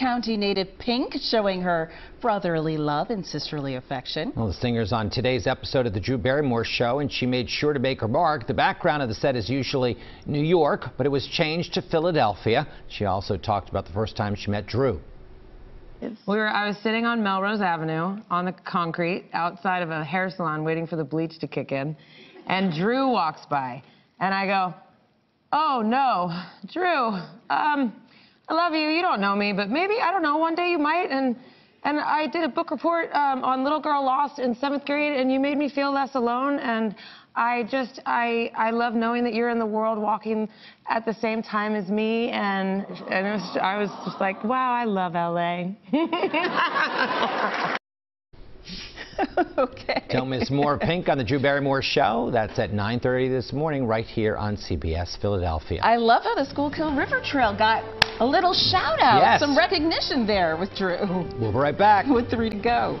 County native Pink showing her brotherly love and sisterly affection. Well, the singer's on today's episode of the Drew Barrymore Show, and she made sure to make her mark. The background of the set is usually New York, but it was changed to Philadelphia. She also talked about the first time she met Drew. We were, I was sitting on Melrose Avenue on the concrete outside of a hair salon waiting for the bleach to kick in. And Drew walks by. And I go, Oh, no, Drew, um, I love you. You don't know me, but maybe, I don't know, one day you might. And, and I did a book report um, on Little Girl Lost in seventh grade, and you made me feel less alone. And I just, I, I love knowing that you're in the world walking at the same time as me. And, and it was, I was just like, wow, I love LA. okay. Don't miss more Pink on the Drew Barrymore Show. That's at 9:30 this morning, right here on CBS Philadelphia. I love how the Schuylkill River Trail got a little shout out, Yes. some recognition there with Drew. We'll be right back. With three to go.